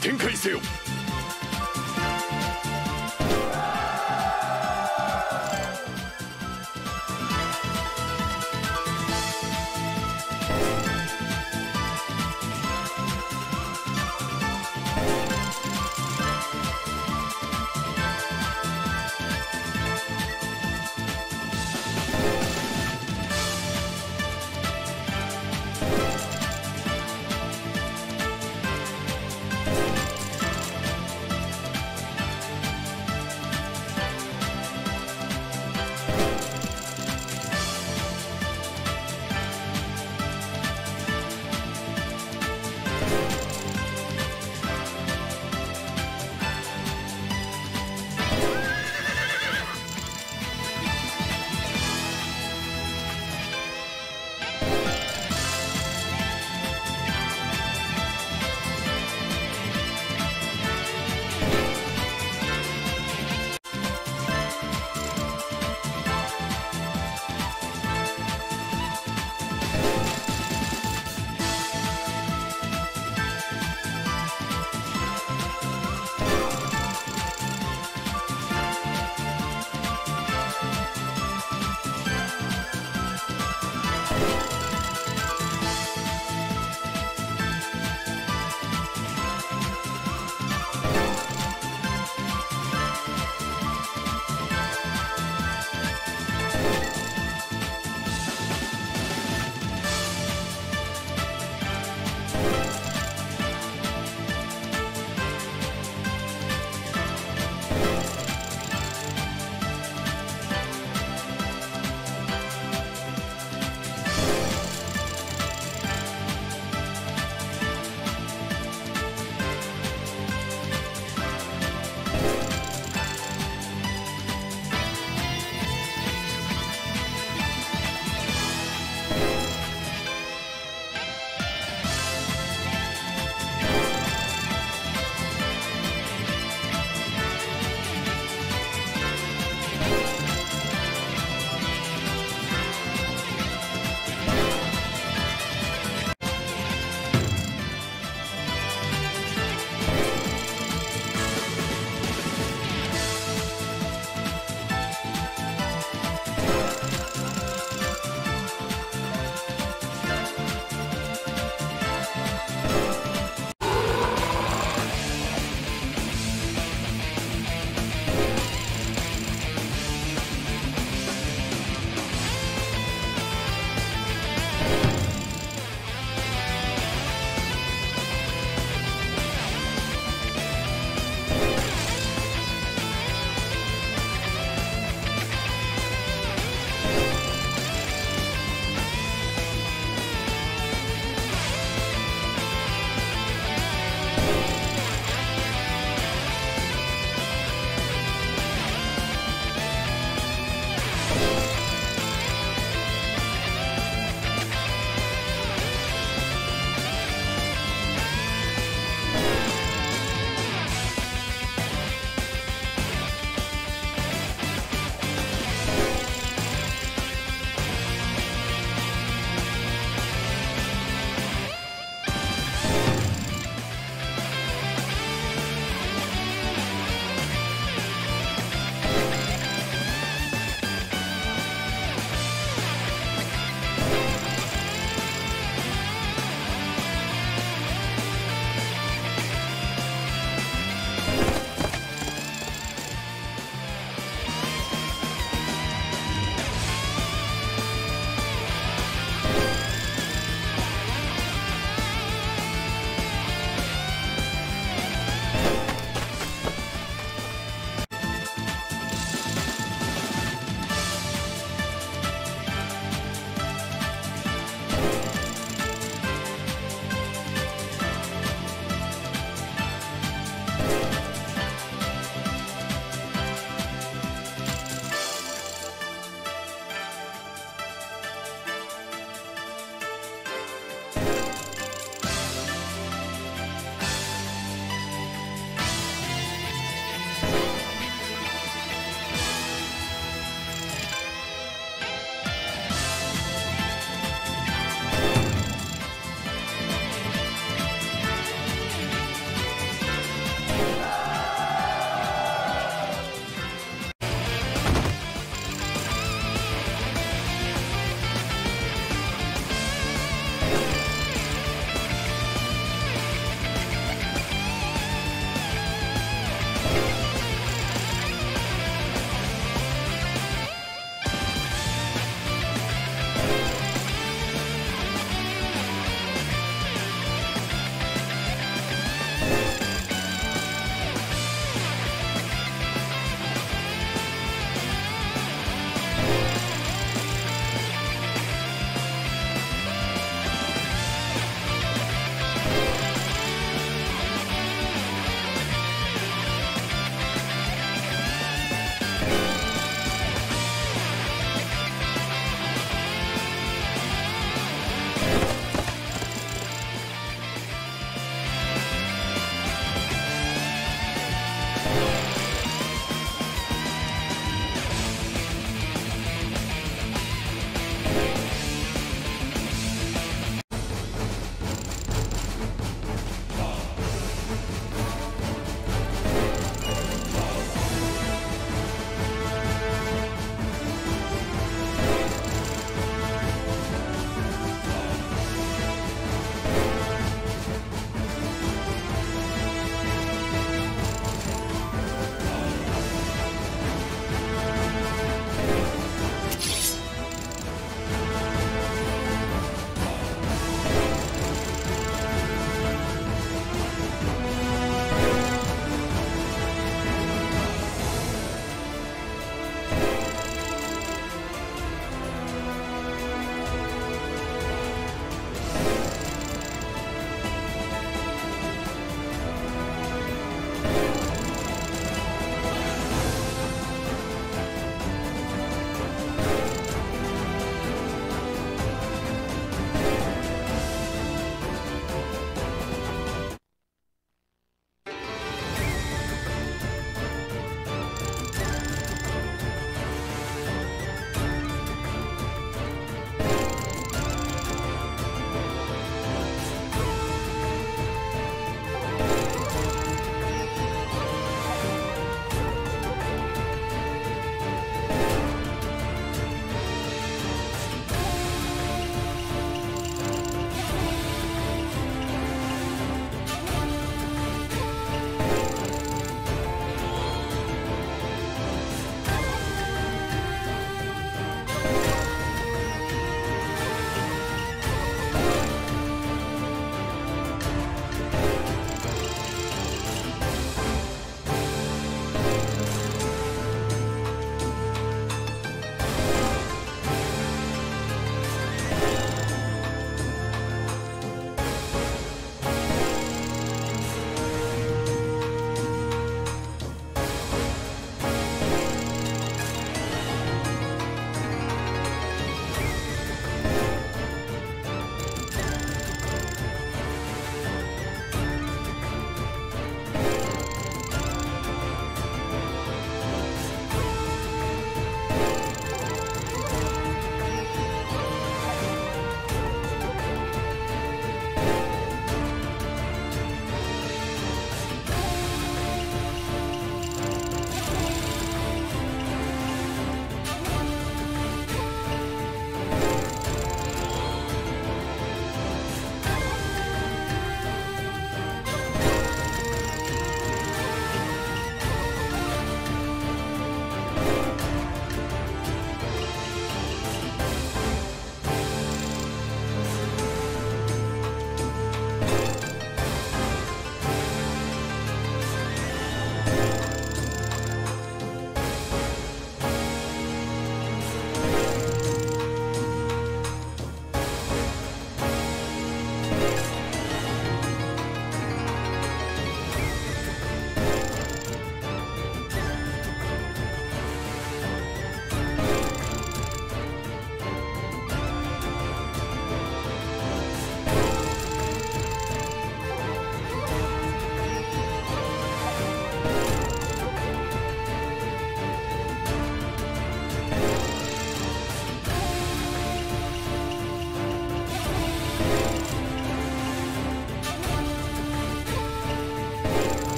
展開せよ。